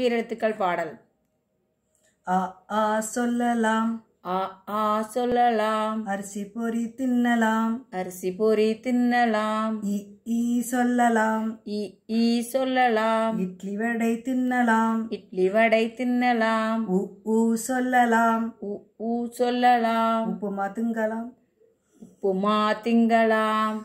உயிரெழுத்துக்கள் பாடல். அ ஆ சொல்லலாம். ஆ ஆ சொல்லலாம். அரிசி பொரி தின்னலாம். அரிசி பொரி தின்னலாம். இ ஈ சொல்லலாம். இ ஈ சொல்லலாம். இட்லி வடை தின்னலாம். இட்லி வடை தின்னலாம். உ ஊ சொல்லலாம். உ ஊ சொல்லலாம். உப்புமா திங்கலாம். உப்புமா திங்கலாம்.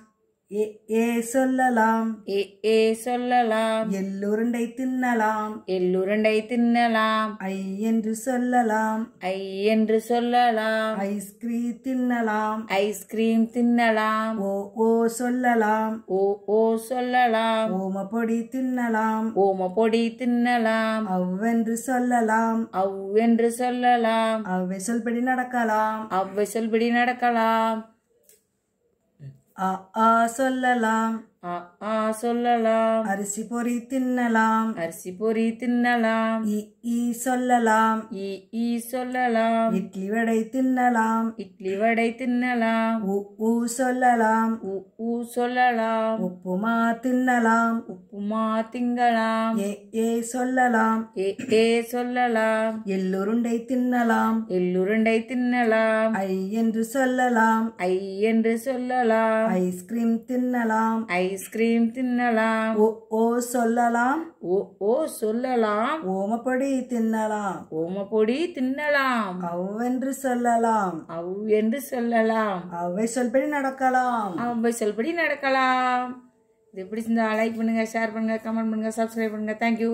ஏ ஏ சொல்லலாம். ஏ ஏ சொல்லலாம். எள்ளுருண்டை தின்னலாம். எள்ளுருண்டை தின்னலாம். ஐ என்று சொல்லலாம். ஐ என்று சொல்லலாம். ஐஸ்கிரீம் தின்னலாம். ஐஸ்கிரீம் தின்னலாம். ஓ ஓ சொல்லலாம். ஓ ஓ சொல்லலாம். ஓம பொடி தின்னலாம். ஓம பொடி தின்னலாம். அவ்வென்று சொல்லலாம். அவ் என்று சொல்லலாம். அவ்வை சொல்படி நடக்கலாம். அவ்வை சொல்படி நடக்கலாம். அ ஆ சொல்லலாம். சொல்லலாம். அரிசி பொரி தின்னலாம். அரிசி பொரி தின்னலாம். இ சொல்லலாம். ஈ சொல்லலாம். இட்லி வடை தின்னலாம். இட்லி வடை தின்னலாம். உ ஊ சொல்லலாம். உ ஊ சொல்லலாம். உப்புமா தின்னலாம். உப்புமா திங்கலாம். ஏ ஏ சொல்லலாம். ஏ ஏ சொல்லலாம். எள்ளுருண்டை தின்னலாம். எள்ளுருண்டை தின்னலாம். ஐ என்று சொல்லலாம். ஐ என்று சொல்லலாம். ஐஸ்கிரீம் தின்னலாம். ஐஸ்கிரீம் தின்னலாம். ஓ ஓ சொல்லலாம். ஓ ஓ சொல்லலாம். ஓமப்பொடி தின்னலாம். ஓம பொடி தின்னலாம் அவ்வென்று சொல்லலாம். அவ் என்று சொல்லலாம். அவை சொல்படி நடக்கலாம். அவ்வை சொல்படி நடக்கலாம். இது பிடிச்சிருந்தா லைக் பண்ணுங்க ஷேர் பண்ணுங்க கமெண்ட் பண்ணுங்க சப்ஸ்கிரைப் பண்ணுங்க. தேங்க்யூ